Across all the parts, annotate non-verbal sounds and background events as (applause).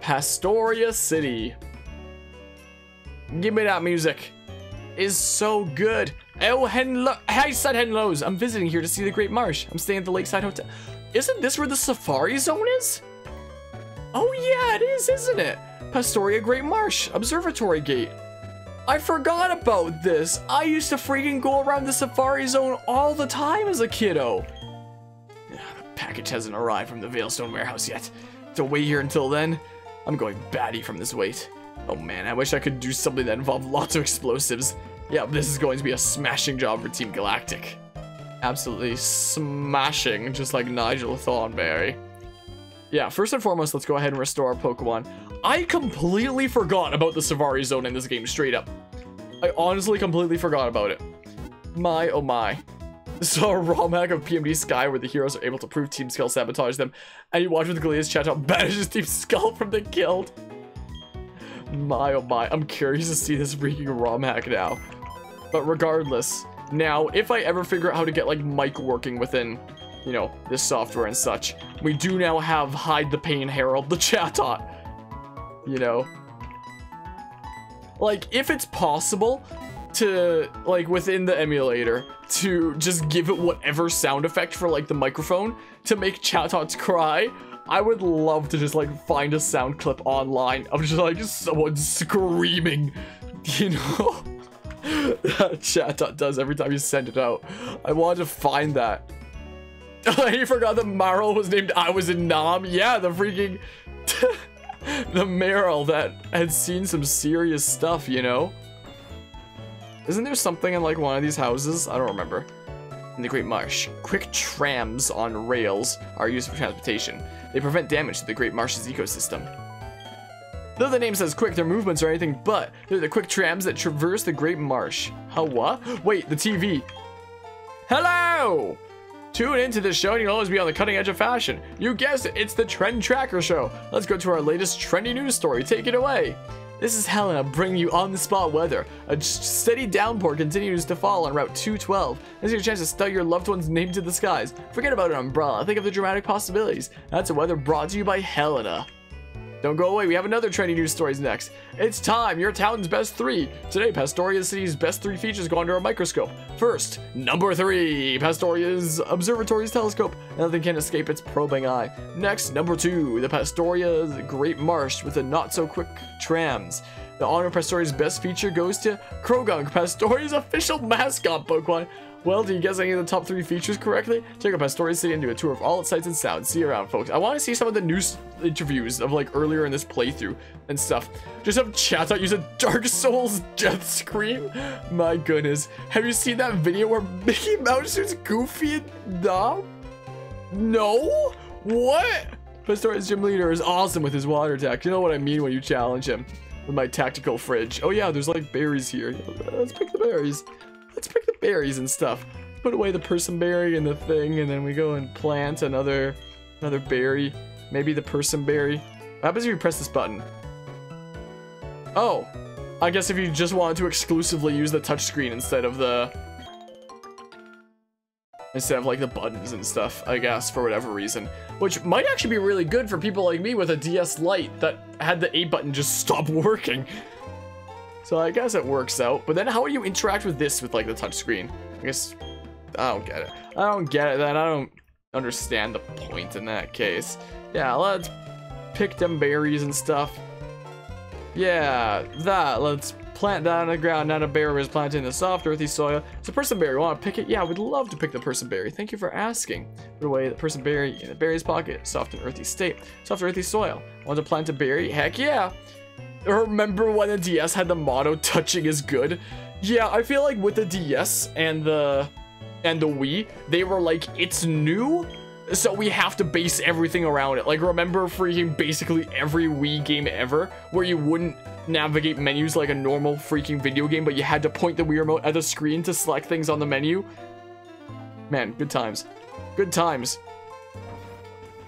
Pastoria City. Give me that music. Is so good. Oh, hello. Hi, son Henlos. I'm visiting here to see the Great Marsh. I'm staying at the Lakeside Hotel. Isn't this where the Safari Zone is? Oh, yeah, it is, isn't it? Pastoria Great Marsh, Observatory Gate. I forgot about this. I used to freaking go around the Safari Zone all the time as a kiddo. (sighs) The package hasn't arrived from the Veilstone warehouse yet. To wait here until then, I'm going batty from this wait. Oh man, I wish I could do something that involved lots of explosives. Yeah, this is going to be a smashing job for Team Galactic. Absolutely smashing, just like Nigel Thornberry. Yeah, first and foremost, let's go ahead and restore our Pokemon. I completely forgot about the Safari Zone in this game, straight up. I honestly completely forgot about it. My, oh my. (laughs) So a ROM hack of PMD Sky where the heroes are able to prove Team Skull sabotage them, and you watch with Galea's Chatot banishes Team Skull from the guild. My, oh my. I'm curious to see this freaking ROM hack now. But regardless, now, if I ever figure out how to get, like, mic working within, you know, this software and such, we do now have Hide the Pain Harold, the (laughs) Chatot. You know? Like, if it's possible to, like, within the emulator, to just give it whatever sound effect for, like, the microphone to make Chatots cry, I would love to just, like, find a sound clip online of just, like, someone screaming, (laughs) you know? (laughs) that Chatot does every time you send it out. I wanted to find that. (laughs) he forgot that Marill was named I was in Nam? Yeah, the freaking... the Marill that had seen some serious stuff, you know? Isn't there something in like one of these houses? I don't remember. In the Great Marsh, quick trams on rails are used for transportation. They prevent damage to the Great Marsh's ecosystem. Though the name says quick, their movements are anything but. They're the quick trams that traverse the Great Marsh. How what? Wait, the TV. Hello! Tune into this show and you'll always be on the cutting edge of fashion. You guessed it, it's the Trend Tracker Show. Let's go to our latest trendy news story. Take it away. This is Helena bringing you on-the-spot weather. A steady downpour continues to fall on Route 212. This is your chance to stutter your loved one's name to the skies. Forget about an umbrella. Think of the dramatic possibilities. That's a weather brought to you by Helena. Don't go away, we have another trendy news stories next. It's time, your town's best three. Today, Pastoria City's best three features go under a microscope. First, number three, Pastoria's Observatory's telescope. Nothing can escape its probing eye. Next, number two, the Pastoria's Great Marsh with the not-so-quick trams. The honor of Pastoria's best feature goes to Croagunk, Pastoria's official mascot Pokemon. Well, do you guess any of the top three features correctly? Check out Pastoria City and do a tour of all its sights and sounds. See you around, folks. I want to see some of the news interviews of like earlier in this playthrough and stuff. Just have Chatot use a Dark Souls death scream. My goodness. Have you seen that video where Mickey Mouse shoots Goofy and Dom? No? What? Pastoria's gym leader is awesome with his water attack. You know what I mean when you challenge him with my tactical fridge. Oh yeah, there's like berries here. Let's pick the berries. Let's pick the berries and stuff. Put away the Persim berry and the thing, and then we go and plant another another berry. Maybe the Persim berry. What happens if you press this button? Oh, I guess if you just wanted to exclusively use the touchscreen instead of the instead of like the buttons and stuff, I guess, for whatever reason. Which might actually be really good for people like me with a DS Lite that had the A button just stop (laughs) working. So I guess it works out. But then how do you interact with this with like the touchscreen? I guess I don't get it. I don't get it then. I don't understand the point in that case. Yeah, let's pick them berries and stuff. Yeah, that. Let's plant that on the ground. Not a berry is planted in the soft, earthy soil. It's a Persim berry. Want to pick it? Yeah, we'd love to pick the Persim berry. Thank you for asking. Put away the Persim berry in the berry's pocket. Soft and earthy state. Soft earthy soil. Want to plant a berry? Heck yeah. Remember when the DS had the motto touching is good? Yeah, I feel like with the DS and the and the Wii, they were like, it's new, so we have to base everything around it. Like, remember freaking basically every Wii game ever, where you wouldn't navigate menus like a normal freaking video game, but you had to point the Wii remote at the screen to select things on the menu? Man, good times. Good times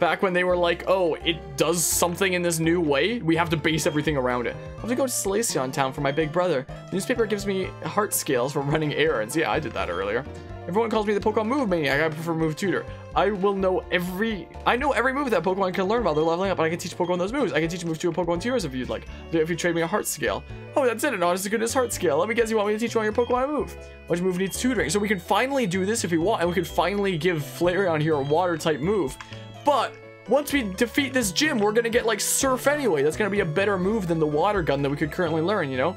back when they were like, oh, it does something in this new way, we have to base everything around it. I have to go to Solaceon town for my big brother. The newspaper gives me heart scales for running errands. Yeah, I did that earlier. Everyone calls me the Pokemon Move Maniac. I prefer Move Tutor. I will know every... I know every move that Pokemon can learn while they're leveling up, and I can teach Pokemon those moves. I can teach Move to a Pokemon Tutors if you'd like. If you trade me a Heart Scale. Oh, that's it. Good as Heart Scale. Let me guess you want me to teach you on your Pokemon move. Which move needs tutoring? So we can finally do this if we want, and we can finally give Flareon here a Water-type move. But once we defeat this gym, we're gonna get like Surf anyway. That's gonna be a better move than the Water Gun that we could currently learn, you know?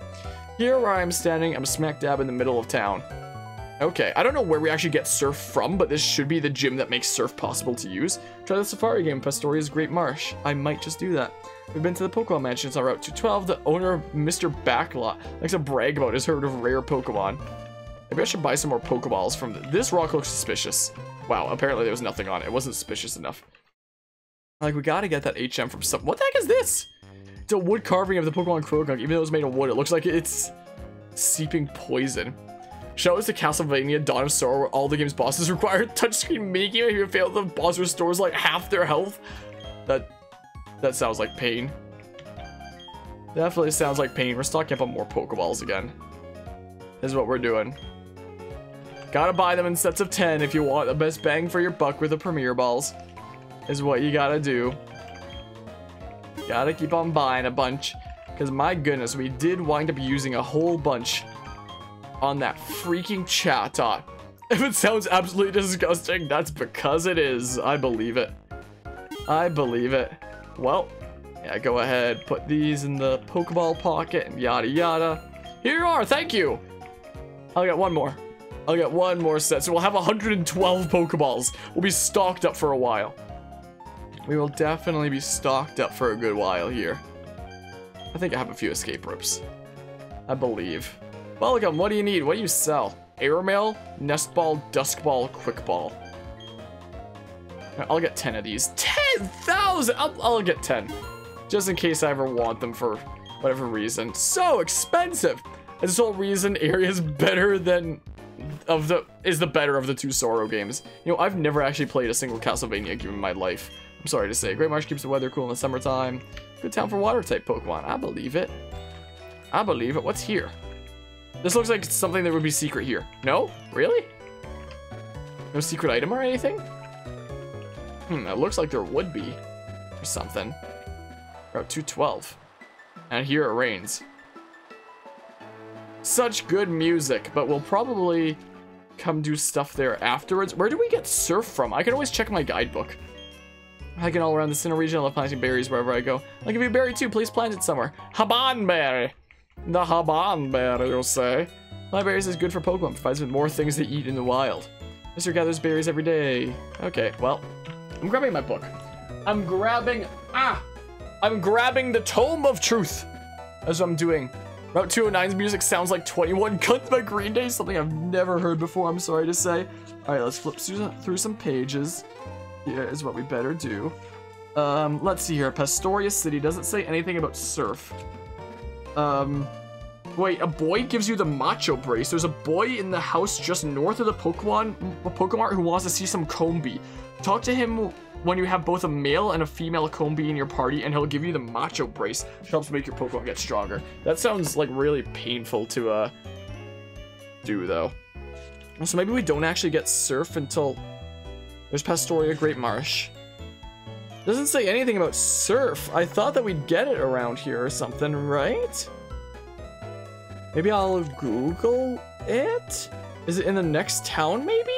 Here where I'm standing, I'm smack dab in the middle of town. Okay, I don't know where we actually get Surf from, but this should be the gym that makes Surf possible to use. Try the Safari game, Pastoria's Great Marsh. I might just do that. We've been to the Pokemon Mansions on Route 212. The owner of Mr. Backlot likes to brag about his herd of rare Pokemon. Maybe I should buy some more Pokeballs from the This rock looks suspicious. Wow, apparently there was nothing on it. It wasn't suspicious enough. Like, we gotta get that HM from some- What the heck is this? It's a wood carving of the Pokemon Croagunk. Even though it's made of wood, it looks like it's seeping poison. Show us to Castlevania Dawn of Sorrow where all the game's bosses (laughs) require touchscreen minigame if you fail the boss restores like half their health. That that sounds like pain. Definitely sounds like pain. We're stocking up on more Pokeballs again. Is what we're doing. Gotta buy them in sets of 10 if you want the best bang for your buck with the Premier Balls. Is what you gotta do. Gotta keep on buying a bunch. Because my goodness, we did wind up using a whole bunch on that freaking Chatot. (laughs) If it sounds absolutely disgusting, that's because it is. I believe it. I believe it. Well, yeah, go ahead, put these in the Pokeball pocket and yada yada. Here you are, thank you. I'll get one more. I'll get one more set, so we'll have 112 Pokeballs. We'll be stocked up for a while. We will definitely be stocked up for a good while here. I think I have a few escape ropes. I believe. Welcome, what do you need? What do you sell? Airmail, Nest Ball, Dusk Ball, Quick Ball. I'll get 10 of these. 10,000! I'll, I'll get 10. Just in case I ever want them for whatever reason. So expensive! This whole reason Aria is better than of the is the better of the two Sorrow games. You know, I've never actually played a single Castlevania game in my life. I'm sorry to say. Great Marsh keeps the weather cool in the summertime. Good town for water type Pokemon. I believe it. I believe it. What's here? This looks like something that would be secret here. No? Really? No secret item or anything? Hmm, it looks like there would be. Or something. Route 212. And here it rains. Such good music, but we'll probably come do stuff there afterwards. Where do we get surf from? I can always check my guidebook. Hiking all around the Sinnoh region, I love planting berries wherever I go. I'll give you a berry too, please plant it somewhere. Haban berry. The Haban berry, you'll say. My berries is good for Pokemon, provides with more things to eat in the wild. Mr. gathers berries every day. Okay, well, I'm grabbing my book. I'm grabbing, ah, I'm grabbing the Tome of Truth. That's what I'm doing. Route 209's music sounds like 21 Guns by Green Day, something I've never heard before, I'm sorry to say. All right, let's flip through some pages. Here is what we better do. Um, let's see here. Pastoria City doesn't say anything about surf. Um, wait, a boy gives you the macho brace. There's a boy in the house just north of the Pokemon a Pokemart who wants to see some Combee. Talk to him when you have both a male and a female Combee in your party, and he'll give you the macho brace, which helps make your Pokemon get stronger. That sounds like really painful to uh do though. So maybe we don't actually get surf until there's Pastoria Great Marsh. Doesn't say anything about surf. I thought that we'd get it around here or something, right? Maybe I'll Google it? Is it in the next town, maybe?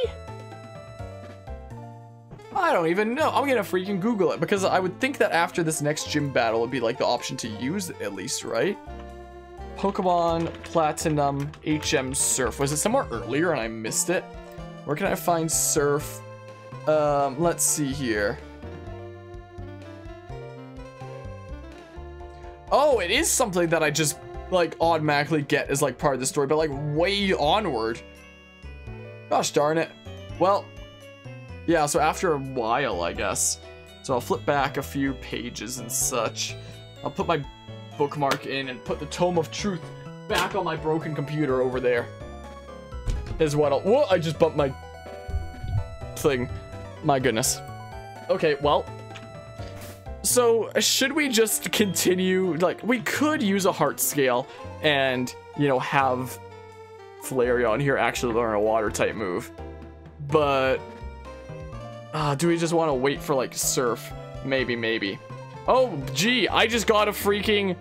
I don't even know. I'm gonna freaking Google it because I would think that after this next gym battle would be like the option to use at least, right? Pokemon Platinum HM Surf. Was it somewhere earlier and I missed it? Where can I find Surf? Um, let's see here. Oh, it is something that I just like automatically get as like part of the story, but like way onward. Gosh darn it. Well, yeah, so after a while, I guess. So I'll flip back a few pages and such. I'll put my bookmark in and put the Tome of Truth back on my broken computer over there. Is what I'll- Whoa, I just bumped my thing. My goodness. Okay, well. So, should we just continue? Like, we could use a heart scale and, you know, have Flareon here actually learn a water type move. But uh, do we just want to wait for like surf? Maybe, maybe. Oh, gee, I just got a freaking...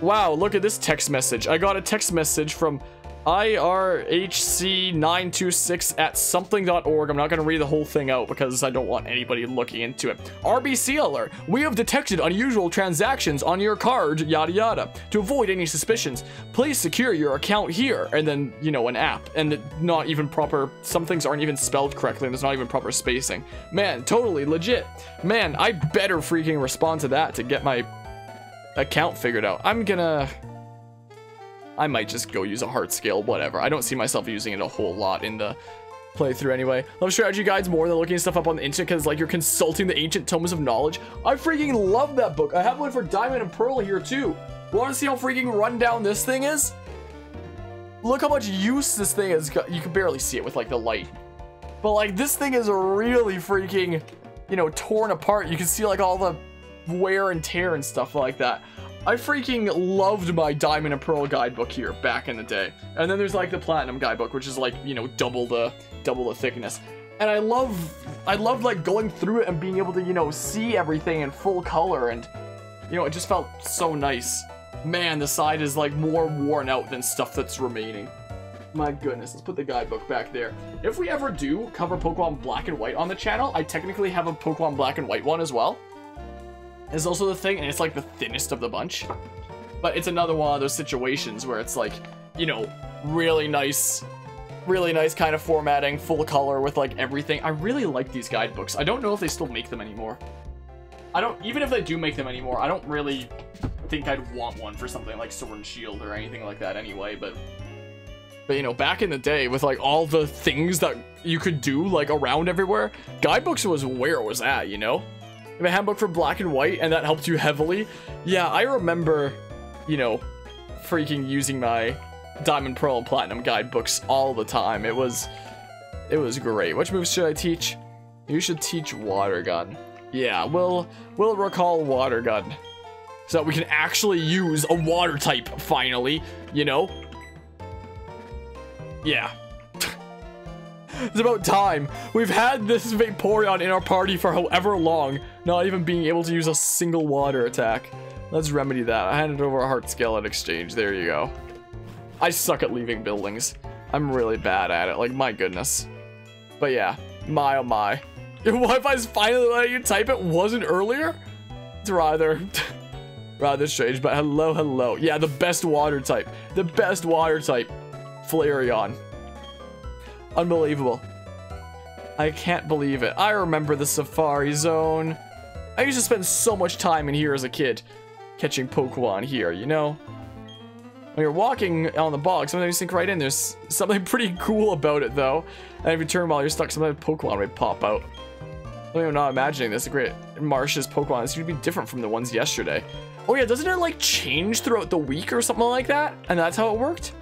Wow, look at this text message. I got a text message from IRHC926 at something.org. I'm not going to read the whole thing out because I don't want anybody looking into it. RBC alert. We have detected unusual transactions on your card, yada yada. To avoid any suspicions, please secure your account here. And then, you know, an app. And not even proper, some things aren't even spelled correctly and there's not even proper spacing. Man, totally legit. Man, I better freaking respond to that to get my account figured out. I'm gonna... I might just go use a heart scale, whatever. I don't see myself using it a whole lot in the playthrough anyway. Love strategy guides more than looking stuff up on the internet because like you're consulting the ancient tomes of knowledge. I freaking love that book. I have one for Diamond and Pearl here too. Want to see how freaking rundown this thing is? Look how much use this thing has got. You can barely see it with like the light. But like this thing is really freaking, you know, torn apart. You can see like all the wear and tear and stuff like that. I freaking loved my Diamond and Pearl guidebook here back in the day. And then there's like the Platinum guidebook, which is like, you know, double the double the thickness. And I love I loved like going through it and being able to, you know, see everything in full color and you know, it just felt so nice. Man, the side is like more worn out than stuff that's remaining. My goodness, let's put the guidebook back there. If we ever do cover Pokemon Black and White on the channel, I technically have a Pokemon Black and White one as well is also the thing, and it's like the thinnest of the bunch. But it's another one of those situations where it's like, you know, really nice, really nice kind of formatting, full color with like everything. I really like these guidebooks. I don't know if they still make them anymore. I don't, even if they do make them anymore, I don't really think I'd want one for something like Sword and Shield or anything like that anyway, but but you know, back in the day with like all the things that you could do like around everywhere, guidebooks was where it was at, you know? A handbook for black and white and that helped you heavily. Yeah, I remember, you know, freaking using my Diamond, Pearl, and Platinum guidebooks all the time. It was, it was great. Which moves should I teach? You should teach Water Gun. Yeah, we'll, we'll recall Water Gun. So that we can actually use a water type, finally, you know? Yeah, (laughs) it's about time. We've had this Vaporeon in our party for however long, not even being able to use a single water attack. Let's remedy that. I handed over a heart skeleton exchange. There you go. I suck at leaving buildings. I'm really bad at it. Like, my goodness. But yeah, my oh my. (laughs) Your Wi-Fi's finally letting you type it wasn't earlier? It's rather... (laughs) rather strange, but hello, hello. Yeah, the best water type. The best water type. Flareon. Unbelievable. I can't believe it. I remember the Safari Zone. I used to spend so much time in here as a kid catching Pokemon here, you know? When you're walking on the bog, sometimes you sink right in. There's something (laughs) pretty cool about it, though. And if you turn while you're stuck, sometimes Pokemon might pop out. I'm not imagining this. A great Marsh's Pokemon seem to be different from the ones yesterday. Oh yeah, doesn't it like change throughout the week or something like that? And that's how it worked?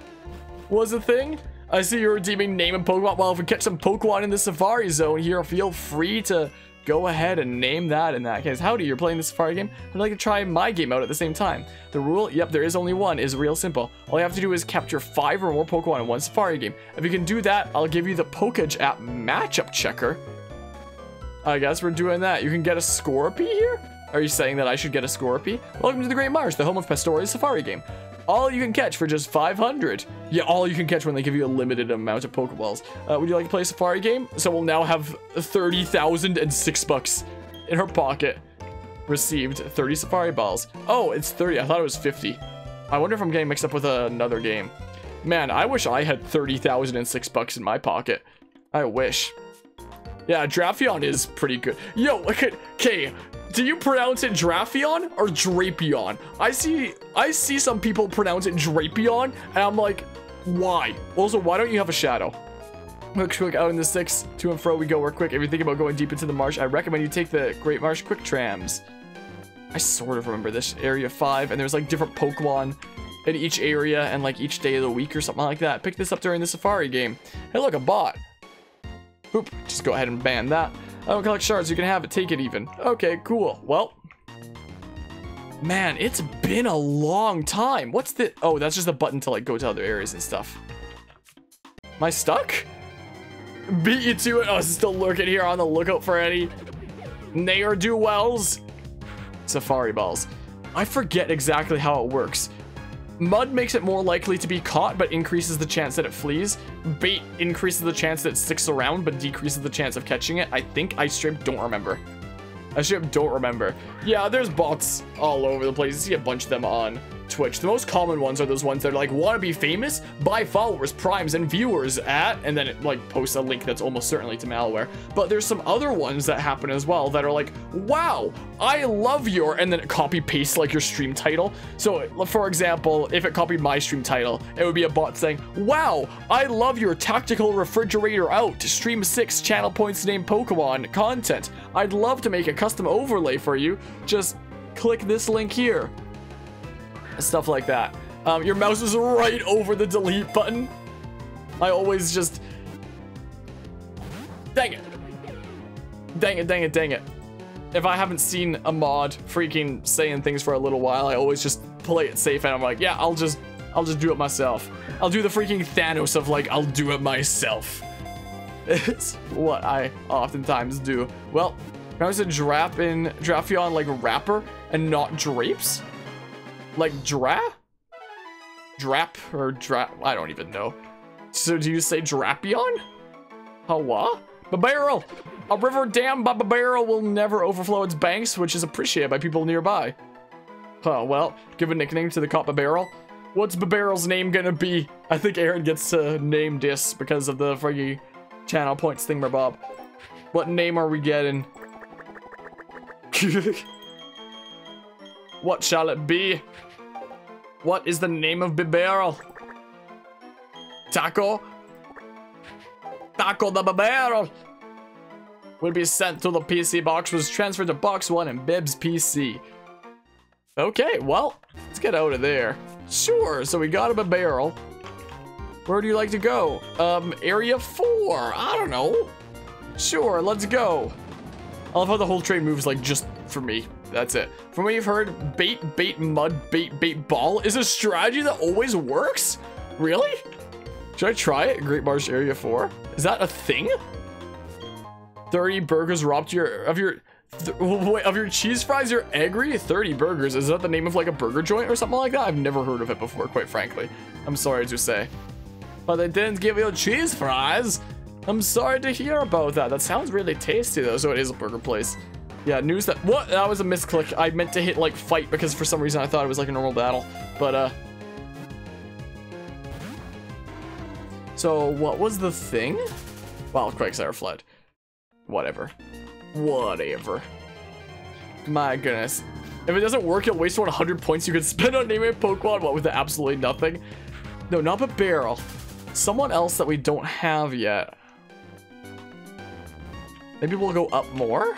Was a thing? I see you're redeeming name and Pokemon. Well, if we catch some Pokemon in the Safari Zone here, feel free to go ahead and name that in that case. Howdy, you're playing the Safari game? I'd like to try my game out at the same time. The rule, yep, there is only one, is real simple. All you have to do is capture five or more Pokemon in one Safari game. If you can do that, I'll give you the Poketch app matchup checker. I guess we're doing that. You can get a Skorupi here? Are you saying that I should get a Skorupi? Welcome to the Great Marsh, the home of Pastoria's Safari game all you can catch for just 500. Yeah, all you can catch when they give you a limited amount of Pokeballs. Uh, would you like to play a Safari game? So we'll now have 30,006 bucks in her pocket. Received 30 Safari Balls. Oh, it's 30. I thought it was 50. I wonder if I'm getting mixed up with another game. Man, I wish I had 30,006 bucks in my pocket. I wish. Yeah, Drapion is pretty good. Yo, (laughs) okay, do you pronounce it Drapion or Drapion? I see I see some people pronounce it Drapion, and I'm like, why? Also, why don't you have a shadow? Quick, quick, out in the six, to and fro we go, we're quick. If you're thinking about going deep into the marsh, I recommend you take the Great Marsh Quick Trams. I sort of remember this area 5, and there's like different Pokemon in each area and like each day of the week or something like that. Pick this up during the Safari game. Hey, look, a bot. Oop, just go ahead and ban that. I don't collect shards, you can have it, take it even. Okay, cool. Well, man, it's been a long time. What's the, oh, that's just a button to like go to other areas and stuff. Am I stuck? Beat you to it. Oh, still lurking here on the lookout for any ne'er-do-wells. Safari balls. I forget exactly how it works. Mud makes it more likely to be caught, but increases the chance that it flees. Bait increases the chance that it sticks around, but decreases the chance of catching it. I think I straight don't remember. I straight don't remember. Yeah, there's bots all over the place. You see a bunch of them on Twitch. The most common ones are those ones that are like, want to be famous? Buy followers, primes, and viewers at, and then it like posts a link that's almost certainly to malware. But there's some other ones that happen as well that are like, wow, I love your, and then it copy pastes like your stream title. So for example, if it copied my stream title, it would be a bot saying, wow, I love your tactical refrigerator out, stream six channel points named Pokemon content. I'd love to make a custom overlay for you. Just click this link here stuff like that. Um, your mouse is right over the delete button. I always just... Dang it. Dang it, dang it, dang it. If I haven't seen a mod freaking saying things for a little while, I always just play it safe and I'm like, yeah, I'll just, I'll just do it myself. I'll do the freaking Thanos of like, I'll do it myself. (laughs) It's what I oftentimes do. Well, I was a drap in Drapion like rapper and not drapes. Like dra? Drap or drap? I don't even know. So do you say Drapion? Hawa? Barrel! A river dam by will never overflow its banks, which is appreciated by people nearby. Huh, well, give a nickname to the cop Barrel. What's Barrel's name gonna be? I think Aaron gets to name this because of the friggy channel points thing, Bob. What name are we getting? (laughs) what shall it be? What is the name of Bibarel? Taco? Taco the Bibarel will be sent to the PC box, was transferred to box one in Bebe's PC. Okay, well, let's get out of there. Sure, so we got him a barrel. Where do you like to go? Um, area four, I don't know. Sure, let's go. I love how the whole train moves like just for me. That's it. From what you've heard, bait, bait, mud, bait, bait, ball is a strategy that always works? Really? Should I try it? Great Marsh Area 4? Is that a thing? 30 burgers robbed your of your wait, of your cheese fries, your angry 30 burgers. Is that the name of like a burger joint or something like that? I've never heard of it before, quite frankly. I'm sorry to say. But they didn't give you cheese fries. I'm sorry to hear about that. That sounds really tasty though, so it is a burger place. Yeah, news that- what? That was a misclick. I meant to hit, like, fight because for some reason I thought it was, like, a normal battle. But, uh... So, what was the thing? Well, Quagsire fled. Whatever. Whatever. My goodness. If it doesn't work, you'll waste 100 points you could spend on naming a Pokemon, what, with absolutely nothing? No, not a barrel. Someone else that we don't have yet. Maybe we'll go up more?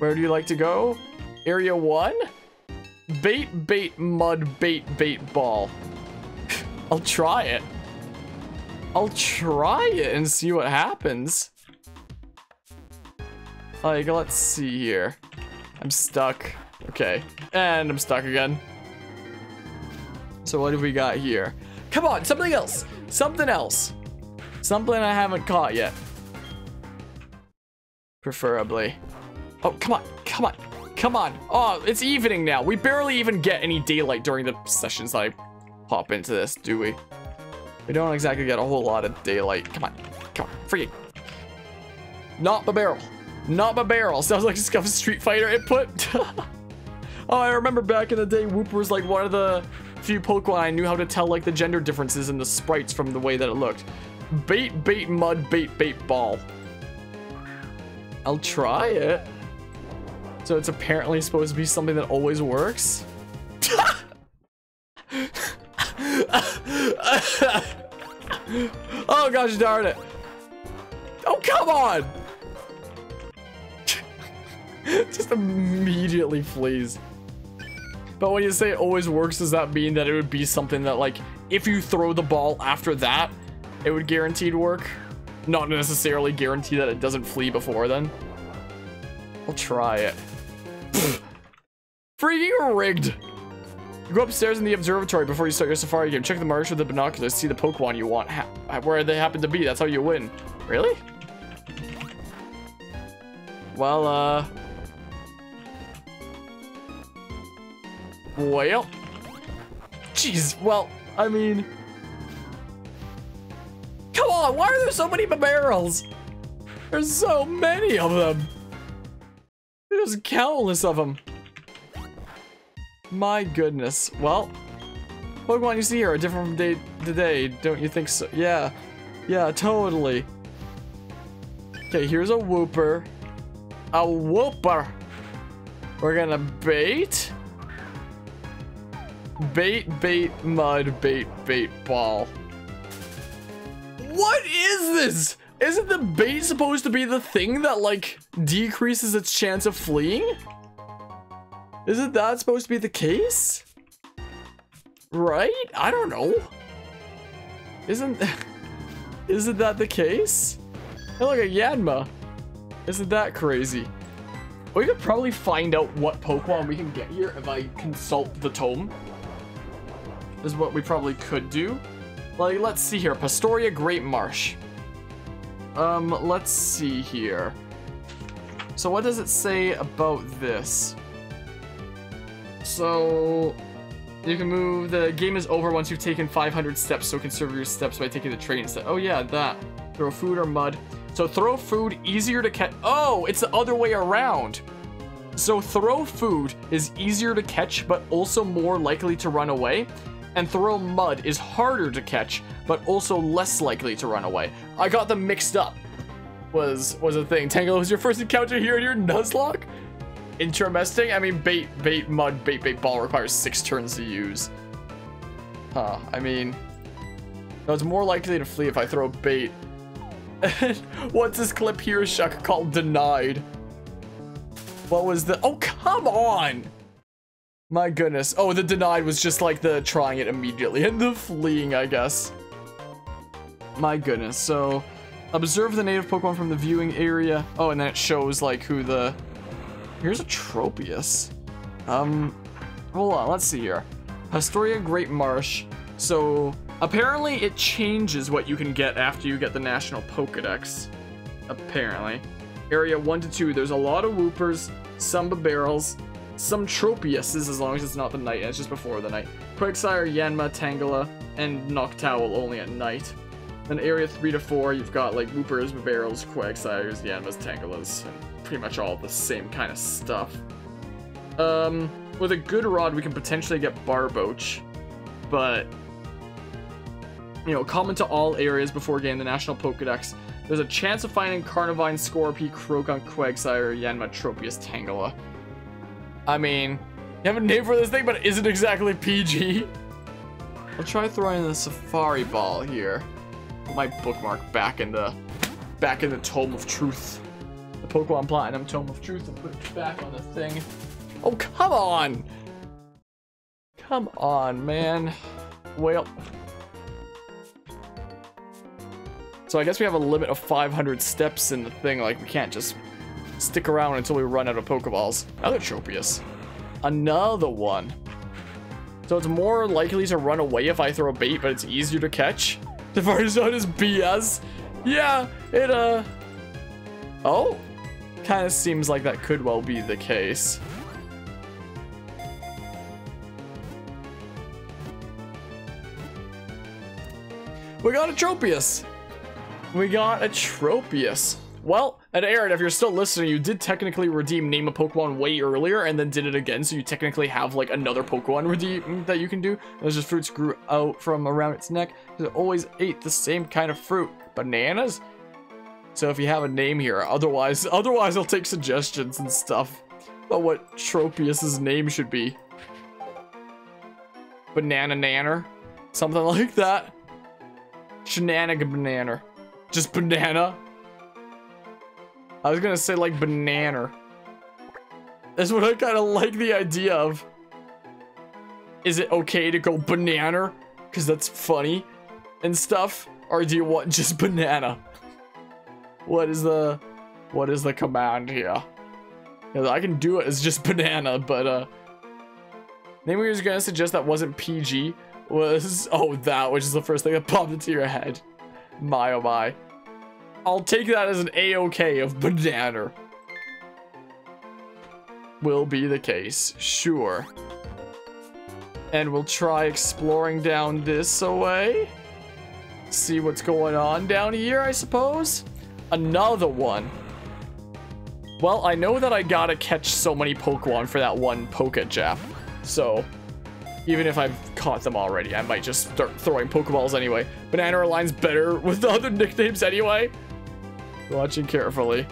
Where do you like to go? Area one? Bait, bait, mud, bait, bait, ball. (laughs) I'll try it. I'll try it and see what happens. Like, let's see here. I'm stuck. Okay. And I'm stuck again. So what do we got here? Come on, something else. Something else. Something I haven't caught yet. Preferably. Oh, come on, come on, come on. Oh, it's evening now. We barely even get any daylight during the sessions I pop into this, do we? We don't exactly get a whole lot of daylight. Come on, come on, free. Not the barrel. Not the barrel. (laughs) Sounds like a Street Fighter input. (laughs) oh, I remember back in the day, Wooper was like one of the few Pokemon I knew how to tell like the gender differences in the sprites from the way that it looked. Bait, bait, mud, bait, bait, ball. I'll try it. So it's apparently supposed to be something that always works? (laughs) oh gosh darn it. Oh, come on! (laughs) Just immediately flees. But when you say it always works, does that mean that it would be something that, like, if you throw the ball after that, it would guaranteed work? Not necessarily guarantee that it doesn't flee before then? I'll try it. Freaking rigged. You Go upstairs in the observatory before you start your safari game. Check the marsh with the binoculars. See the Pokemon you want. Ha where they happen to be. That's how you win. Really? Well, uh... Well... Jeez, well, I mean... Come on, why are there so many barrels? There's so many of them. There's countless of them. My goodness. Well, Pokemon you see here are different from day to day, don't you think so? Yeah. Yeah, totally. Okay, here's a Wooper. A Wooper! We're gonna bait. Bait, bait, mud, bait, bait, ball. What is this? Isn't the bait supposed to be the thing that, like, decreases its chance of fleeing? Isn't that supposed to be the case? Right? I don't know. Isn't... (laughs) Isn't that the case? Hey, look at Yanma. Isn't that crazy? We could probably find out what Pokemon we can get here if I consult the tome. This Is what we probably could do. Like, let's see here. Pastoria Great Marsh. Um, let's see here. So what does it say about this? So, you can move, the game is over once you've taken 500 steps, so conserve your steps by taking the train instead. Oh yeah, that. Throw food or mud. So throw food, easier to catch. Oh, it's the other way around. So throw food is easier to catch, but also more likely to run away and throw mud is harder to catch, but also less likely to run away. I got them mixed up. Was was a thing. Tangle was your first encounter here in your Nuzlocke? Interesting. I mean, bait, bait, mud, bait, bait, ball requires six turns to use. Huh. I mean, no, it's more likely to flee if I throw bait. (laughs) What's this clip here, Shuck, called Denied? What was the- Oh, come on! My goodness. Oh, the denied was just like the trying it immediately and the fleeing, I guess. My goodness. So, observe the native Pokemon from the viewing area. Oh, and then it shows like who the... Here's a Tropius. Um, hold on. Let's see here. Pastoria Great Marsh. So, apparently it changes what you can get after you get the National Pokedex. Apparently. Area 1 to 2. There's a lot of Woopers, some barrels, some Tropiuses, as long as it's not the night, and it's just before the night. Quagsire, Yanma, Tangela, and Noctowl only at night. Then area 3 to 4, you've got like Woopers, Barrels, Quagsires, Yanmas, Tangelas, and pretty much all the same kind of stuff. Um, with a good rod, we can potentially get Barboach, but you know, common to all areas before getting the National Pokedex. There's a chance of finding Carnivine, Skorupi, Croagunk, Quagsire, Yanma, Tropius, Tangela. I mean, you have a name for this thing, but it isn't exactly PG. I'll try throwing the Safari Ball here. Put my bookmark back in the back in the Tome of Truth. The Pokemon Platinum Tome of Truth and put it back on the thing. Oh, come on! Come on, man. Well. So I guess we have a limit of 500 steps in the thing, like we can't just stick around until we run out of Pokeballs. Another Tropius. Another one. So it's more likely to run away if I throw a bait, but it's easier to catch. (laughs) The Farzone is BS. Yeah, it, uh... Oh? Kind of seems like that could well be the case. We got a Tropius. We got a Tropius. Well, and Aaron, if you're still listening, you did technically redeem Name a Pokemon way earlier and then did it again, so you technically have like another Pokemon redeem that you can do. Those just fruits grew out from around its neck it always ate the same kind of fruit. Bananas? So if you have a name here, otherwise, (laughs) otherwise I'll take suggestions and stuff about what Tropius's name should be. Banana Nanner? Something (laughs) like that. Shenanigan Banana. Just banana. I was gonna say like banana. That's what I kind of like the idea of. Is it okay to go banana? Because that's funny and stuff? Or do you want just banana? What is the... What is the command here? I can do it as just banana, but uh... Name we was gonna suggest that wasn't PG was oh that, which is the first thing that popped into your head. My oh my. I'll take that as an A-OK of banana. Will be the case, sure. And we'll try exploring down this way. See what's going on down here, I suppose. Another one. Well, I know that I gotta catch so many Pokemon for that one Poketch app. So, even if I've caught them already, I might just start throwing Pokeballs anyway. Banana aligns better with the (laughs) other nicknames anyway. Watching carefully.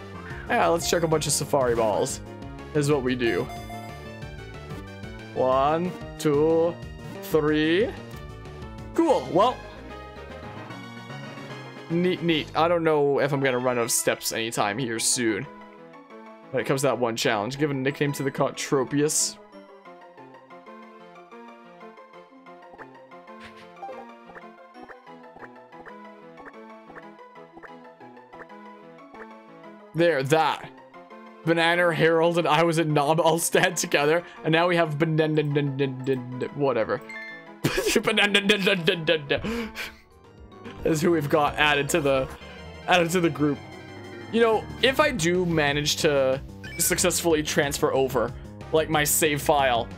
Yeah, let's check a bunch of Safari Balls. Is what we do. One, two, three. Cool, well. Neat, neat. I don't know if I'm gonna run out of steps anytime here soon. When it comes to that one challenge, give a nickname to the Tropius. There, that. Banana, Harold, and I was in Knob all stand together, and now we have banana, whatever. (laughs) Is who we've got added to the added to the group. You know, if I do manage to successfully transfer over, like, my save file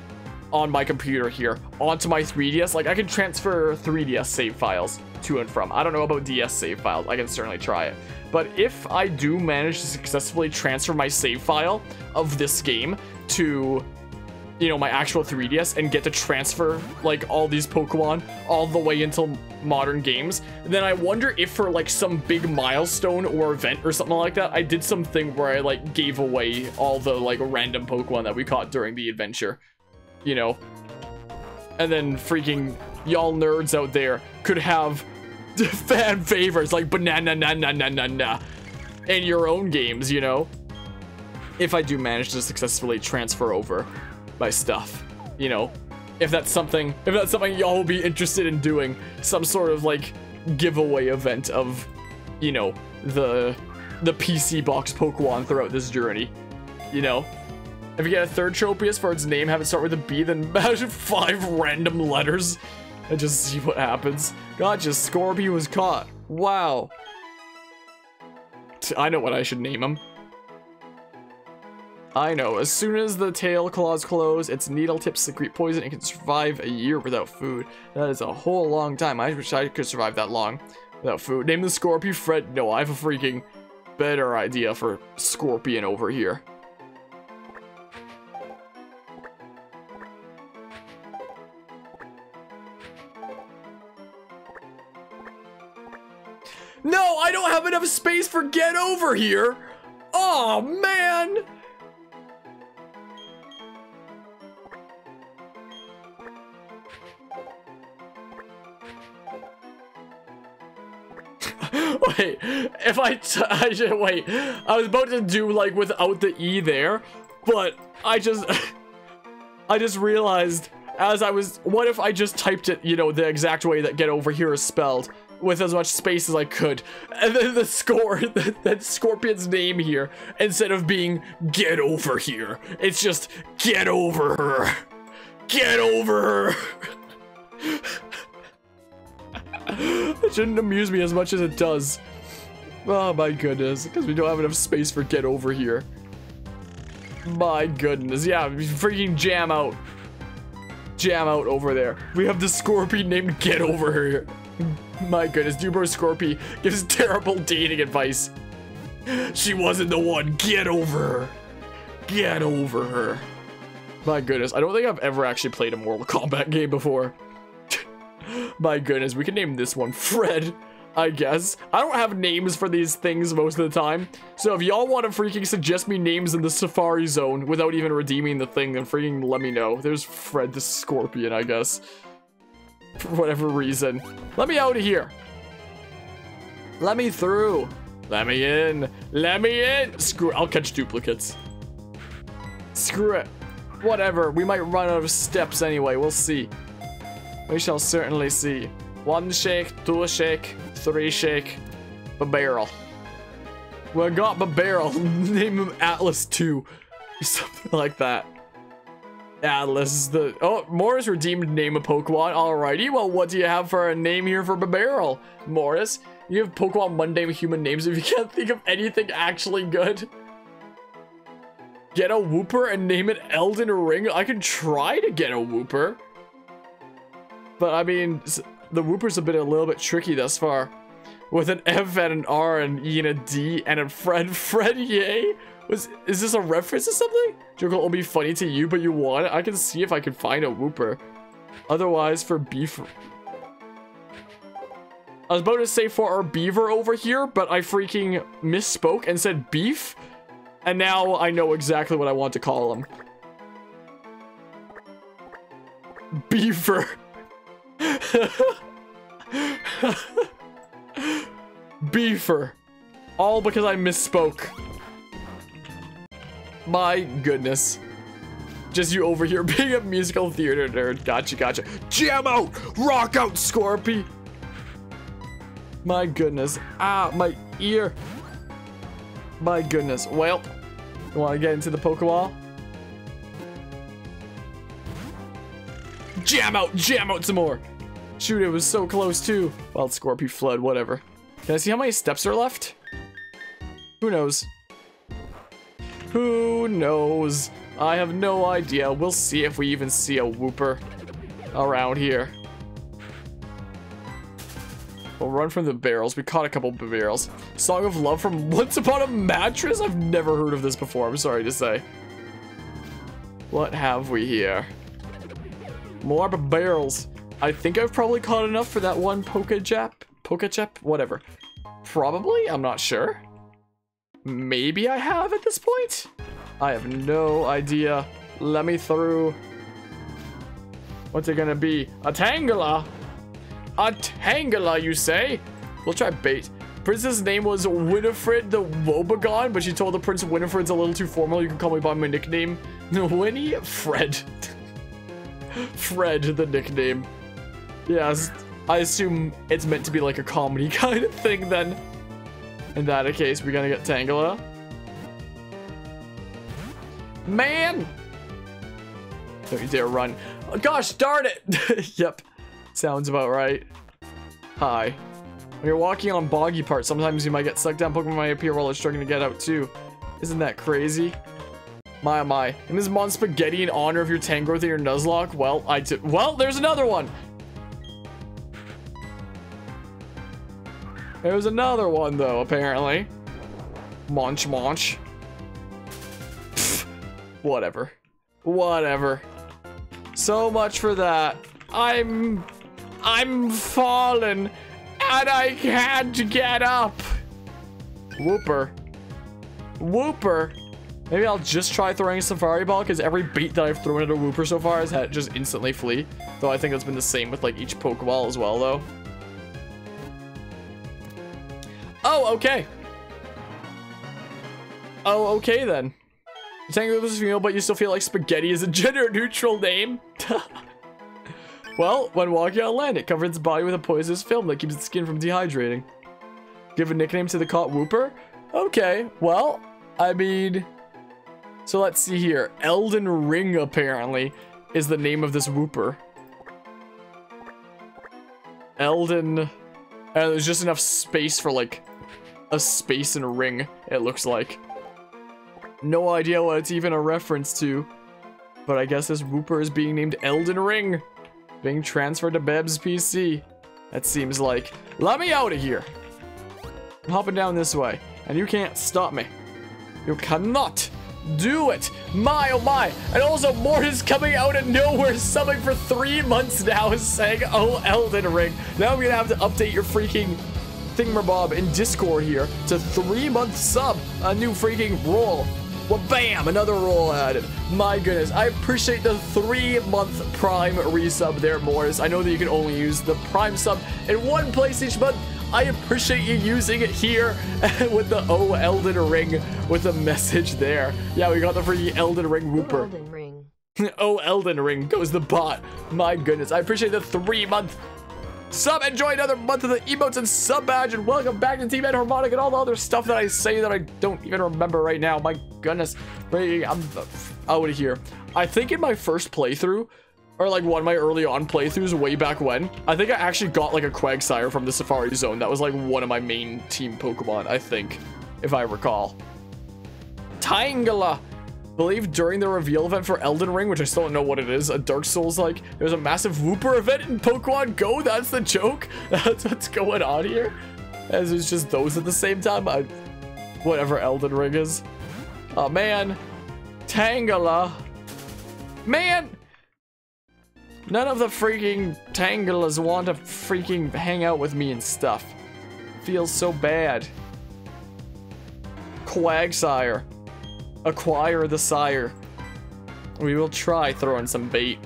on my computer here onto my 3DS, like, I can transfer 3DS save files to and from. I don't know about DS save files. I can certainly try it. But if I do manage to successfully transfer my save file of this game to you know, my actual 3DS and get to transfer, like, all these Pokemon all the way into modern games, then I wonder if for, like, some big milestone or event or something like that, I did something where I, like, gave away all the, like, random Pokemon that we caught during the adventure, you know? And then freaking y'all nerds out there could have (laughs) fan favorites like banana na na na na na in your own games, you know? If I do manage to successfully transfer over my stuff, you know, if that's something, if that's something y'all will be interested in doing, some sort of like giveaway event of, you know, the the PC box Pokemon throughout this journey, you know. If you get a third Tropius for its name, have it start with a B, then (laughs) imagine five random letters and just see what happens. Gotcha, Skorupi was caught. Wow. I know what I should name him. I know. As soon as the tail claws close, its needle tips secrete poison and can survive a year without food. That is a whole long time. I wish I could survive that long without food. Name the Scorpion Fred. No, I have a freaking better idea for Scorpion over here. Have space for get over here. Oh, man. (laughs) wait, if I, I should, wait, I was about to do like without the E there, but I just, (laughs) I just realized as I was, what if I just typed it, you know, the exact way that get over here is spelled with as much space as I could. And then the score, (laughs) that Scorpion's name here, instead of being get over here, it's just get over her. Get over her. (laughs) it shouldn't amuse me as much as it does. Oh my goodness, because we don't have enough space for get over here. My goodness, yeah, freaking jam out. Jam out over there. We have the scorpion named Get Over Here. My goodness, Dubro Skorupi gives terrible dating advice. She wasn't the one. Get over her. Get over her. My goodness, I don't think I've ever actually played a Mortal Kombat (laughs) game before. (laughs) My goodness, we can name this one Fred, I guess. I don't have names for these things most of the time. So if y'all want to freaking suggest me names in the Safari Zone without even redeeming the thing, then freaking let me know. There's Fred the Scorpion, I guess. For (laughs) whatever reason. Let me out of here. Let me through. Let me in. Let me in. Screw it. I'll catch duplicates. Screw it. Whatever. We might run out of steps anyway. We'll see. We shall certainly see. One shake, two shake, three shake, The barrel. We got barrel. (laughs) Name him Atlas 2. (laughs) Something like that. Atlas is the... Oh, Morris redeemed name a Pokemon. Alrighty, well, what do you have for a name here for Bibarel? Morris, you have Pokemon mundane human names if you (laughs) can't think of anything actually good. Get a Wooper and name it Elden Ring? I can try to get a Wooper. But, I mean, the Wooper's have been a little bit tricky thus far. With an F and an R and E and a D and a Fred. (laughs) Fred, yay? Was is this a reference to something? Joker will be funny to you, but you want it? I can see if I can find a Wooper. Otherwise, for beef. I was about to say for our beaver over here, but I freaking misspoke and said beef. And now I know exactly what I want to call him. Beaver. (laughs) Beaver. All because I misspoke. My goodness. Just you over here (laughs) being a musical theater nerd. Gotcha, gotcha. Jam out! Rock out, Scorpy! My goodness. Ah, my ear. My goodness. Well, you want to get into the Pokeball? Jam out! Jam out some more! Shoot, it was so close too. Well, Scorpy Flood, whatever. Can I see how many steps are left? Who knows? Who knows? I have no idea. We'll see if we even see a Wooper around here. We'll run from the barrels. We caught a couple barrels. Song of Love from Once Upon a Mattress? I've never heard of this before, I'm sorry to say. What have we here? More barrels. I think I've probably caught enough for that one Pokejap. Pokechep? Whatever. Probably? I'm not sure. Maybe I have at this point? I have no idea. Let me through. What's it gonna be? A Tangela? A Tangela, you say? We'll try bait. Prince's name was Winifred the Wobegon, but she told the Prince Winifred's a little too formal. You can call me by my nickname. (laughs) Winnie? Fred. (laughs) Fred, the nickname. Yes, I assume it's meant to be like a comedy (laughs) kind of thing then. In that case, we're gonna get Tangela. Man! Don't you dare run. Oh, gosh darn it! (laughs) yep, sounds about right. Hi. When you're walking on boggy parts, sometimes you might get sucked down. Pokemon might appear while they're struggling to get out too. Isn't that crazy? My, oh my. And this Mon Spaghetti in honor of your Tangrowth and your Nuzlocke? Well, I did. Well, there's another one! There's another one, though, apparently. Munch, munch. whatever. Whatever. So much for that. I'm... I'm fallen. And I can't get up. Wooper. Wooper. Maybe I'll just try throwing a Safari Ball, because every bait that I've thrown at a Wooper so far has had just instantly flee. Though I think that's been the same with, like, each Pokeball as well, though. Oh, okay. Oh, okay then. Tango is female, but you still feel like spaghetti is a gender-neutral name? (laughs) well, when walking on land, it covers its body with a poisonous film that keeps its skin from dehydrating. Give a nickname to the caught Wooper? Okay, well, I mean... So let's see here. Elden Ring, apparently, is the name of this Wooper. Elden... And there's just enough space for, like, a space and a ring, it looks like. No idea what it's even a reference to. But I guess this Wooper is being named Elden Ring. Being transferred to Bebe's PC. That seems like. Let me out of here. I'm hopping down this way. And you can't stop me. You cannot do it. My, oh my. And also, Mortis coming out of nowhere, subbing for three months now, saying, oh, Elden Ring. Now I'm gonna have to update your freaking thingamabob in Discord here to three month sub. A new freaking role. Well, bam, another role added. My goodness, I appreciate the three month Prime resub there, Morris. I know that you can only use the Prime sub in one place each month. I appreciate you using it here (laughs) with the Oh Elden Ring with a message there. Yeah, we got the free Elden Ring Wooper. Elden Ring. (laughs) oh Elden Ring goes the bot. My goodness, I appreciate the three month sub. Enjoy another month of the emotes and sub badge. And welcome back to Team Ed Harmonic and all the other stuff that I say that I don't even remember right now. My goodness. I'm oh, out of here. I think in my first playthrough, or like one of my early on playthroughs way back when, I think I actually got like a Quagsire from the Safari Zone. That was like one of my main team Pokemon, I think, if I recall. Tangela believe during the reveal event for Elden Ring, which I still don't know what it is, a Dark Souls like, there's a massive Wooper event in Pokemon Go. That's the joke. (laughs) That's what's going on here. As it's just those at the same time. I, whatever Elden Ring is. Oh man. Tangela. Man! None of the freaking Tangelas want to freaking hang out with me and stuff. Feels so bad. Quagsire. Acquire the sire. We will try throwing some bait.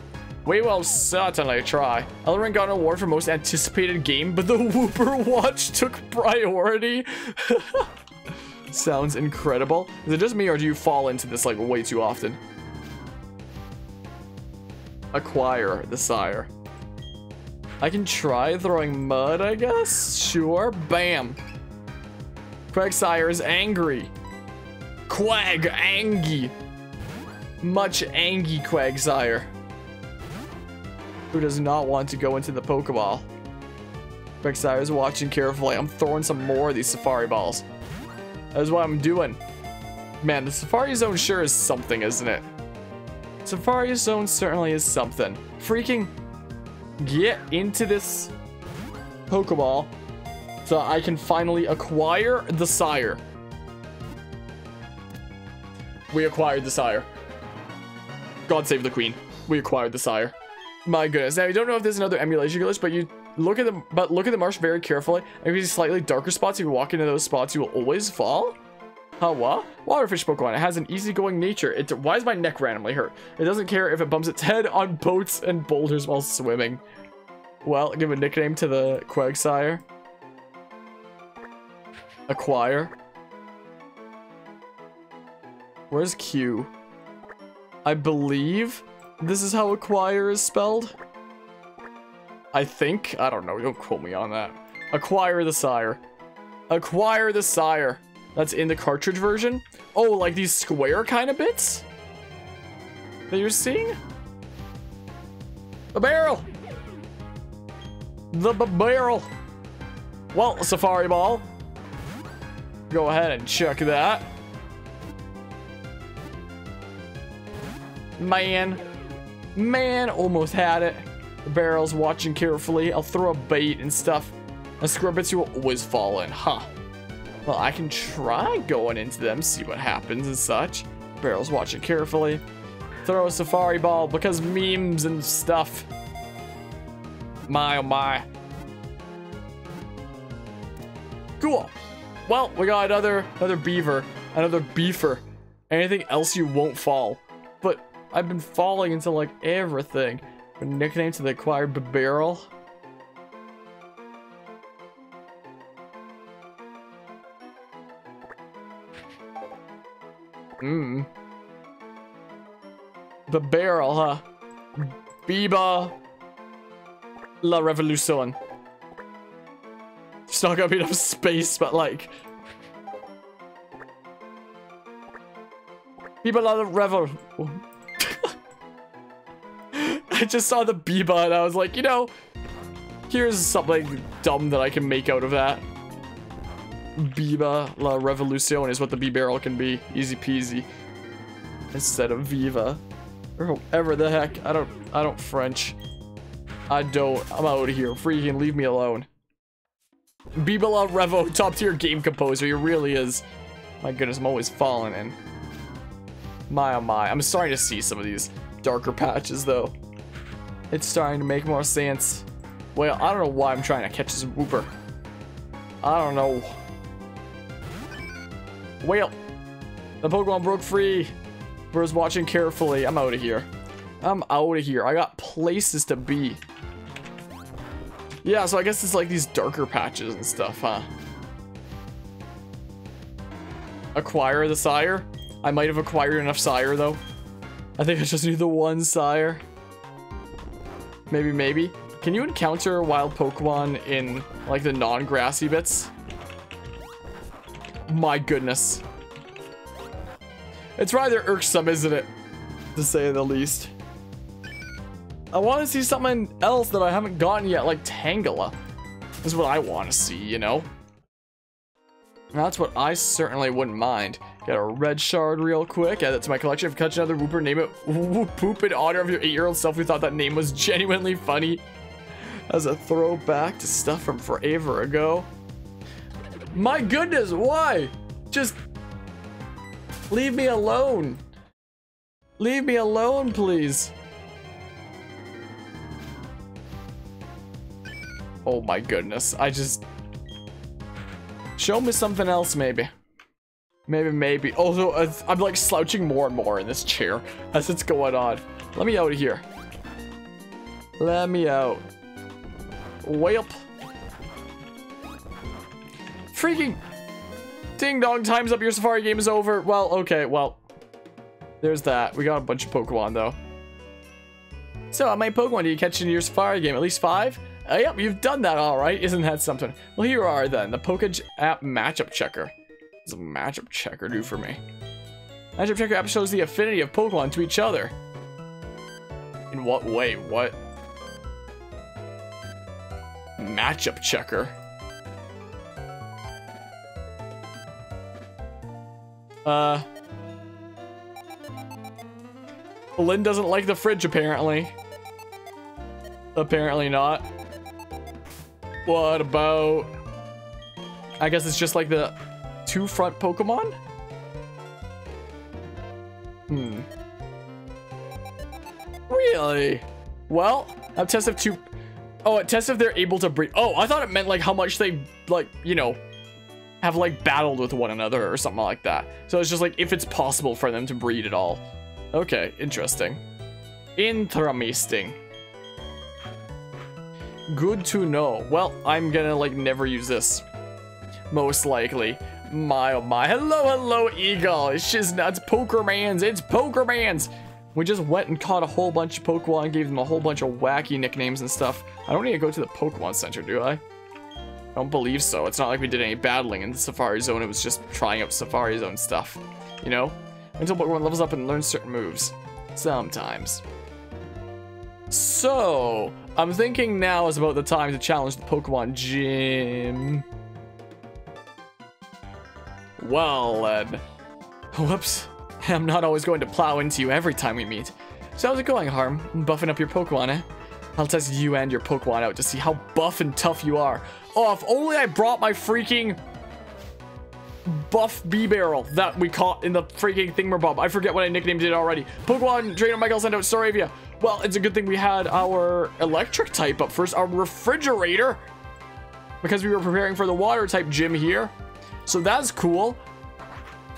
We will certainly try. Elden got an award for most anticipated game, but the (laughs) Wooper Watch took priority. (laughs) Sounds incredible. Is it just me or do you fall into this like way too often? Acquire the sire. I can try throwing mud, I guess? Sure. Bam. Quagsire is angry. Quag Angie. Much Angie Quagsire. Who does not want to go into the Pokeball. Quagsire is watching carefully. I'm throwing some more of these Safari Balls. That's what I'm doing. Man, the Safari Zone sure is something, isn't it? Safari Zone certainly is something. Freaking get into this Pokeball so I can finally acquire the Sire. We acquired the sire. God save the queen. We acquired the sire. My goodness. Now, you don't know if there's another emulation glitch, but you look at the but look at the marsh very carefully. And if you see slightly darker spots, if you walk into those spots, you will always fall. Huh, what? Waterfish Pokemon. It has an easygoing nature. It why is my neck randomly hurt? It doesn't care if it bumps its head on boats and boulders while swimming. Well, give a nickname to the Quagsire. Acquire. Where's Q? I believe this is how acquire is spelled. I think. I don't know. Don't quote me on that. Acquire the sire. Acquire the sire. That's in the cartridge version. Oh, like these square kind of bits? That you're seeing? The barrel! The barrel! Well, Safari Ball. Go ahead and check that. Man. Man, almost had it. The barrel's watching carefully. I'll throw a bait and stuff. A Scribbits will always fall in, huh? Well, I can try going into them, see what happens and such. Barrel's watching carefully. Throw a safari ball because memes and stuff. My oh my. Cool. Well, we got another another beaver, another beefer. Anything else you won't fall. I've been falling into like everything. A nickname to the acquired barrel. Mmm. The barrel, huh? Biba La Revolution. It's not gonna be enough space, but like... Biba La Revolution. I just saw the Biba and I was like, you know, here's something dumb that I can make out of that. Biba La revolucion is what the B-Barrel can be. Easy peasy. Instead of Viva. Or whatever the heck. I don't I don't French. I don't. I'm out of here. Freaking leave me alone. Biba La Revo, top tier game composer. He really is. My goodness, I'm always falling in. My oh my. I'm starting to see some of these darker patches though. It's starting to make more sense. Well, I don't know why I'm trying to catch this Wooper. I don't know. Well, the Pokemon broke free. Bro's watching carefully. I'm out of here. I'm out of here. I got places to be. Yeah, so I guess it's like these darker patches and stuff, huh? Acquire the sire? I might have acquired enough sire, though. I think I just need the one sire. Maybe, maybe. Can you encounter wild Pokemon in like the non-grassy bits? My goodness. It's rather irksome, isn't it? To say the least. I want to see something else that I haven't gotten yet, like Tangela. This is what I want to see, you know? That's what I certainly wouldn't mind. Get a red shard real quick. Add that to my collection. If you catch another Wooper, name it Whoop Poop in honor of your eight-year-old self who thought that name was genuinely funny. As a throwback to stuff from forever ago. My goodness, why? Just leave me alone. Leave me alone, please. Oh my goodness, I just... Show me something else, maybe. Maybe, maybe. Also, uh, I'm like slouching more and more in this chair as it's going on. Let me out of here. Let me out. Welp. Freaking ding dong, time's up, your Safari game is over. Well, okay, well, there's that. We got a bunch of Pokemon though. So, how many Pokemon do you catch in your Safari game? At least five? Uh, yep, you've done that all right. Isn't that something? Well, here are then, the Poke app matchup checker. What's a matchup checker do for me? Matchup checker app shows the affinity of Pokemon to each other. In what way? What? Matchup checker. Uh. Lynn doesn't like the fridge, apparently. Apparently not. What about... I guess it's just like the two front Pokemon? Hmm. Really? Well, I've tested two... Oh, it tests if they're able to breed. Oh, I thought it meant like how much they, like, you know, have like battled with one another or something like that. So it's just like if it's possible for them to breed at all. Okay, interesting. Interesting. Good to know. Well, I'm gonna like never use this. Most likely. My oh my. Hello, hello, Eagle. It's just nuts. Pokermans. It's Pokermans. We just went and caught a whole bunch of Pokemon, gave them a whole bunch of wacky nicknames and stuff. I don't need to go to the Pokemon Center, do I? I don't believe so. It's not like we did any battling in the Safari Zone. It was just trying out Safari Zone stuff. You know? Until Pokemon levels up and learns certain moves. Sometimes. So, I'm thinking now is about the time to challenge the Pokemon Gym. Well, then. Whoops. I'm not always going to plow into you every time we meet. So how's it going, Harm? Buffing up your Pokemon, eh? I'll test you and your Pokemon out to see how buff and tough you are. Oh, if only I brought my freaking buff B barrel that we caught in the freaking thingamabob. I forget what I nicknamed it already. Pokemon Trainer Michael sent out Staravia. Well, it's a good thing we had our electric type up first, our refrigerator, because we were preparing for the water type gym here. So that's cool.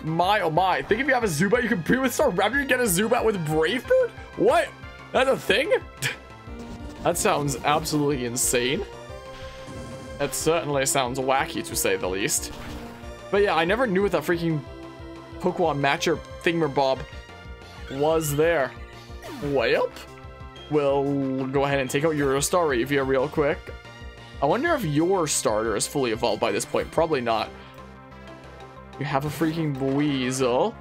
My, oh my. Think if you have a Zubat, you can breed with Staraptor and get a Zubat with Brave Bird? What? That's a thing? (laughs) that sounds absolutely insane. That certainly sounds wacky, to say the least. But yeah, I never knew what that freaking Pokemon Matcher Thingamabob was there. Well, we'll go ahead and take out your Staravia real quick. I wonder if your starter is fully evolved by this point. Probably not. You have a freaking Weasel.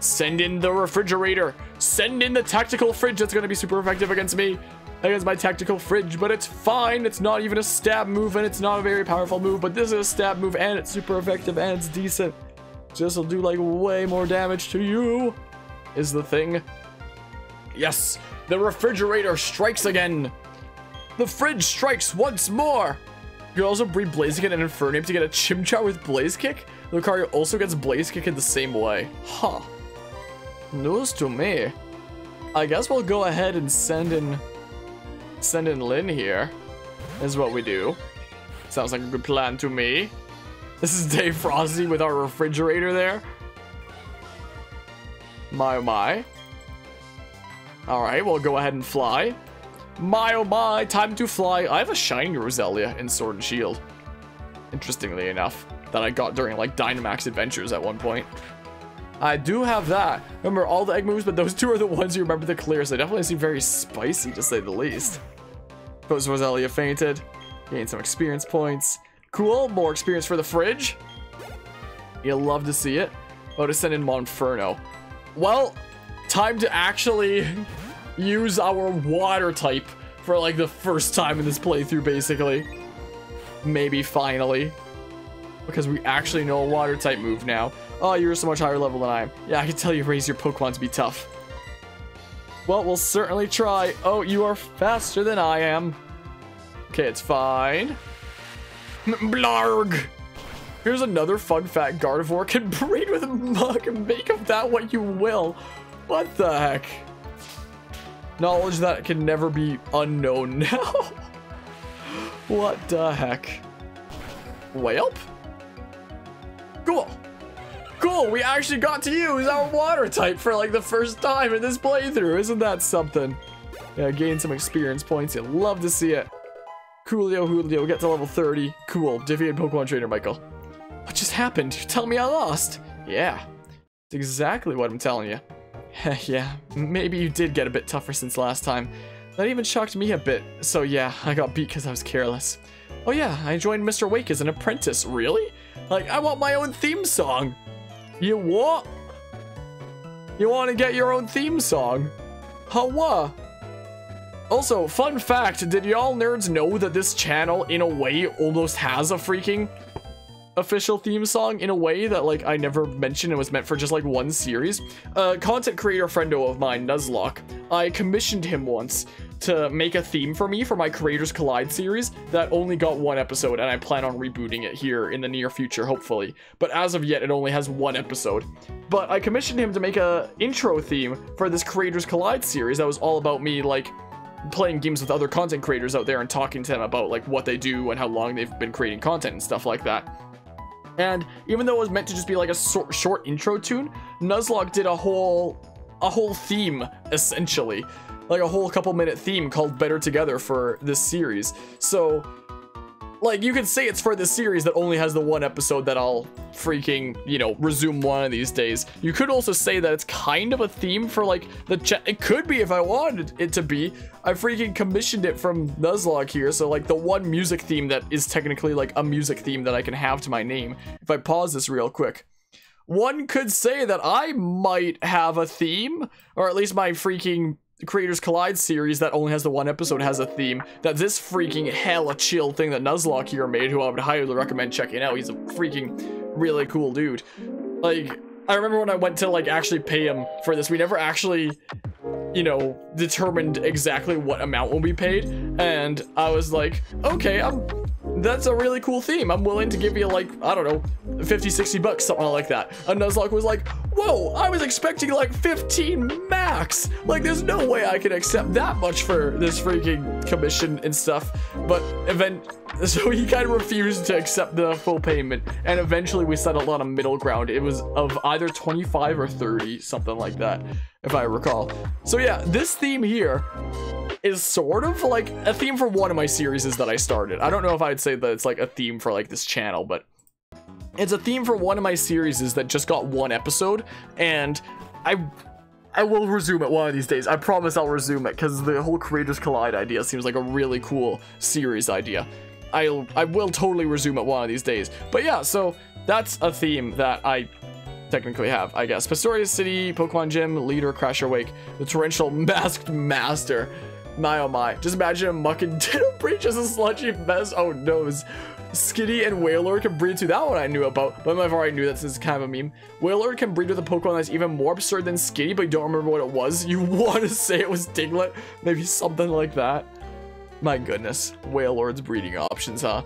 Send in the refrigerator. Send in the tactical fridge. That's going to be super effective against me. Against my tactical fridge, but it's fine. It's not even a stab move, and it's not a very powerful move, but this is a stab move, and it's super effective, and it's decent. This will do, like, way more damage to you, is the thing. Yes, the refrigerator strikes again. The fridge strikes once more. You can also breed Blaziken and Infernape to get a Chimchar with Blaze Kick. Lucario also gets Blaze Kick in the same way. Huh. News to me. I guess we'll go ahead and send in... Send in Lynn here. Is what we do. Sounds like a good plan to me. This is (laughs) Dave Frosty with our refrigerator there. My oh my. Alright, we'll go ahead and fly. My oh my, time to fly. I have a shiny Roselia in Sword and Shield. Interestingly enough that I got during like Dynamax Adventures at one point. I do have that. Remember all the egg moves, but those two are the ones you remember the clearest. They definitely seem very spicy to say the least. Because Roselia fainted. Gain some experience points. Cool, more experience for the fridge. You'll love to see it. Oh, to send in Monferno. Well, time to actually use our water type for like the first time in this playthrough, basically. Maybe finally. Because we actually know a water type move now. Oh, you're so much higher level than I am. Yeah, I can tell you raise your Pokemon to be tough. Well, we'll certainly try. Oh, you are faster than I am. Okay, it's fine. Blarg! Here's another fun fact. Gardevoir can (laughs) breed with Muk make of that what you will. What the heck? Knowledge that can never be unknown (laughs) now. what the heck? Whelp? Cool. Cool, we actually got to use our water type for like the first time in this playthrough. Isn't that something? Yeah, gain some experience points. You'll love to see it. Coolio, Julio, get to level 30. Cool, defeated Pokemon Trainer Michael. What just happened? You tell me I lost. Yeah, it's exactly what I'm telling you. (laughs) yeah, maybe you did get a bit tougher since last time. That even shocked me a bit. So yeah, I got beat because I was careless. Oh yeah, I joined Mr. Wake as an apprentice. Really? Like, I want my own theme song. You what? You want to get your own theme song? Huh. Also, fun fact, did y'all nerds know that this channel, in a way, almost has a freaking official theme song in a way that like I never mentioned it was meant for just like one series. A content creator friendo of mine, Nuzlocke, I commissioned him once to make a theme for me for my Creators Collide series that only got one episode and I plan on rebooting it here in the near future, hopefully. But as of yet, it only has one episode. But I commissioned him to make a intro theme for this Creators Collide series that was all about me like playing games with other content creators out there and talking to them about like what they do and how long they've been creating content and stuff like that. And even though it was meant to just be like a short, short intro tune, Nuzlocke did a whole a whole theme essentially, like a whole couple minute theme called Better Together for this series. So like you could say it's for this series that only has the one episode that I'll freaking, you know, resume one of these days. You could also say that it's kind of a theme for like the chat. It could be if I wanted it to be. I freaking commissioned it from Nuzlocke here. So like the one music theme that is technically like a music theme that I can have to my name. If I pause this real quick. One could say that I might have a theme, or at least my freaking Creators Collide series that only has the one episode has a theme. That this freaking hella chill thing that Nuzlocke here made, who I would highly recommend checking out. He's a freaking really cool dude. Like, I remember when I went to like actually pay him for this, we never actually, you know, determined exactly what amount will be paid. And I was like, okay, I'm that's a really cool theme. I'm willing to give you like, I don't know, 50, 60 bucks, something like that. And Nuzlocke was like, whoa, I was expecting like 15 max. Like there's no way I can accept that much for this freaking commission and stuff. But event, (laughs) so he kind of refused to accept the full payment. And eventually we settled on a middle ground. It was of either 25 or 30, something like that, if I recall. So yeah, this theme here is sort of like a theme for one of my series that I started. I don't know if I'd say that it's like a theme for like this channel, but it's a theme for one of my series that just got one episode, and I I will resume it one of these days. I promise I'll resume it because the whole Creators Collide idea seems like a really cool series idea. I'll I will totally resume it one of these days. But yeah, so that's a theme that I technically have, I guess. Pastoria City, Pokemon Gym, Leader, Crasher Wake, the Torrential (laughs) Masked Master. My oh my. Just imagine a Muk and ditto breach as a sludgy mess. Oh noes. Skitty and Wailord can breed to That one I knew about, but I've already knew that since it's kind of a meme. Wailord can breed with a Pokemon that's even more absurd than Skitty, but you don't remember what it was. You (laughs) want to say it was Diglett? Maybe something like that. My goodness. Wailord's breeding options, huh?